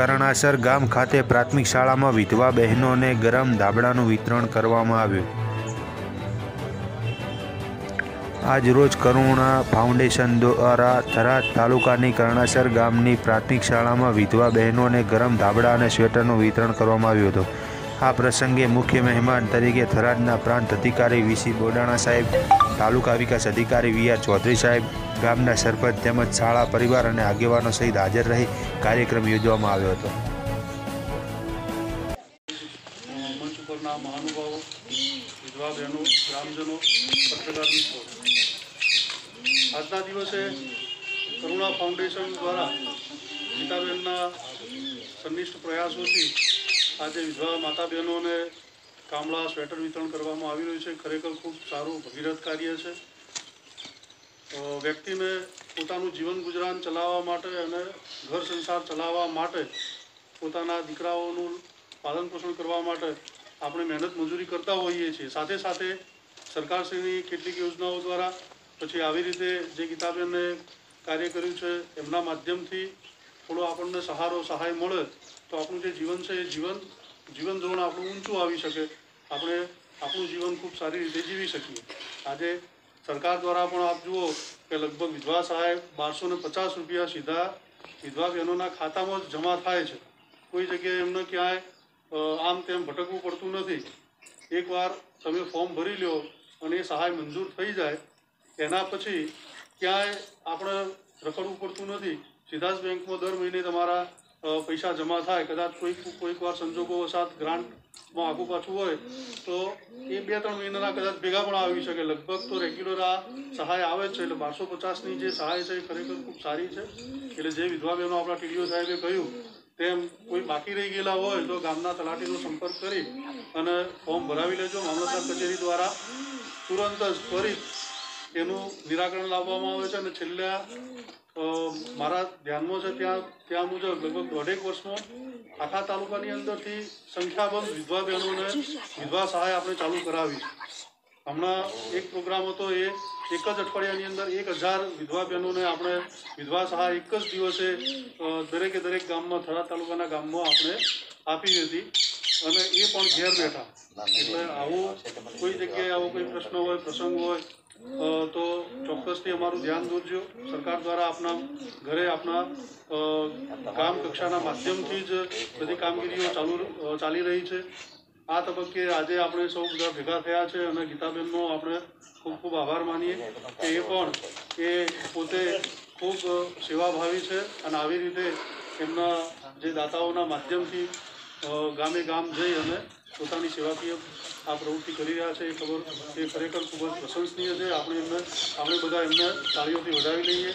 કરણાસર ગામ ખાતે પ્રાથમિક શાળામાં વિધવા બહેનોને ગરમ ધાબળાનું વિતરણ કરવામાં આવ્યું. આજરોજ કરુણા ફાઉન્ડેશન દ્વારા થરાદ તાલુકાની કરણાસર ગામની પ્રાથમિક શાળામાં વિધવા બહેનોને ગરમ ધાબળા અને સ્વેટરનું વિતરણ કરવામાં આવ્યું હતું. આ પ્રસંગે મુખ્ય મહેમાન તરીકે થરાદના પ્રાંત અધિકારી વીસી બોડાણા સાહેબ, તાલુકા વિકાસ અધિકારી વી આર ચૌધરી સાહેબ, ગામના સરપંચ તેમજ શાળા પરિવાર અને આગેવાનો સહિત હાજર રહી કાર્યક્રમ યોજવામાં આવ્યો હતો. આજના દિવસે કરુણા ફાઉન્ડેશન દ્વારા ગીતાબેનના સંનિષ્ઠ પ્રયાસોથી આજે વિધવા માતા બહેનોને કામળા સ્વેટર વિતરણ કરવામાં આવી રહ્યું છે. ખરેખર ખૂબ સારું ભગીરથ કાર્ય છે. વ્યક્તિને પોતાનું જીવન ગુજરાન ચલાવવા માટે અને ઘર સંસાર ચલાવવા માટે પોતાના દીકરાઓનું પાલન પોષણ કરવા માટે આપણે મહેનત મજૂરી કરતા હોઈએ છીએ. સાથે સાથે સરકારશ્રીની કેટલીક યોજનાઓ દ્વારા પછી આવી રીતે જે ગીતાબેને કાર્ય કર્યું છે, એમના માધ્યમથી થોડો આપણને સહારો, સહાય મળે. તો આપણું જે જીવન છે એ જીવન જીવન ધોરણ આપણું ઊંચું આવી શકે. આપણે આપણું જીવન ખૂબ સારી રીતે જીવી શકીએ. આજે સરકાર દ્વારા પણ આપ જુઓ કે લગભગ વિધવા સહાય બારસો ને પચાસ રૂપિયા સીધા વિધવા બહેનોના ખાતામાં જ જમા થાય છે. કોઈ જગ્યાએ એમને ક્યાંય આમ તેમ ભટકવું પડતું નથી. એકવાર તમે ફોર્મ ભરી લ્યો અને એ સહાય મંજૂર થઈ જાય, એના પછી ક્યાંય આપણે રખડવું પડતું નથી. સીધા જ બેંકમાં દર મહિને તમારા પૈસા જમા થાય, કદાચ કોઈક કોઈક વાર સંજોગો વસાત ગ્રાન્ટમાં આગું પાછું હોય, તો એ બે ત્રણ મહિનાના કદાચ ભેગા પણ આવી શકે. લગભગ તો રેગ્યુલર આ સહાય આવે છે, એટલે બારસો પચાસની જે સહાય છે એ ખરેખર ખૂબ સારી છે. એટલે જે વિધવા બહેનો આપણા ટીડીઓ સાહેબે કહ્યું, તેમ કોઈ બાકી રહી ગયેલા હોય તો ગામના તલાટીનો સંપર્ક કરી અને ફોર્મ ભરાવી લેજો. મામલતદાર કચેરી દ્વારા તુરંત જ ત્વરિત એનું નિરાકરણ લાવવામાં આવે છે અને છેલ્લા મારા ધ્યાનમાં છે ત્યાં ત્યાં મુજબ લગભગ દોઢેક વર્ષમાં આખા તાલુકાની અંદરથી સંખ્યાબંધ વિધવા બહેનોને વિધવા સહાય આપણે ચાલુ કરાવી. હમણાં એક પ્રોગ્રામ હતો એ, એક જ અઠવાડિયાની અંદર એક હજાર વિધવા બહેનોને આપણે વિધવા સહાય એક જ દિવસે દરેકે દરેક ગામમાં, થરા તાલુકાના ગામમાં આપણે આપી હતી. અને એ પણ ઘેર બેઠા. એટલે આવું કોઈ જગ્યાએ આવો કોઈ પ્રશ્ન હોય, પ્રસંગ હોય તો ચોક્કસથી અમારું ધ્યાન દોરજો. સરકાર દ્વારા આપના ઘરે આપના કામ કક્ષાના માધ્યમથી જ બધી કામગીરીઓ ચાલુ ચાલી રહી છે. આ તબક્કે આજે આપણે સૌ બધા ભેગા થયા છે અને ગીતાબેનનો આપણે ખૂબ ખૂબ આભાર માનીએ કે એ પણ એ પોતે ખૂબ સેવાભાવી છે અને આવી રીતે એમના જે દાતાઓના માધ્યમથી ગામે ગામ જઈ અને પોતાની સેવાકીય આ પ્રવૃત્તિ કરી રહ્યા છે. એ ખબર, એ ખરેખર ખૂબ જ પ્રશંસનીય છે. આપણે એમને, આપણે બધા એમને તાળીઓથી વધાવી લઈએ.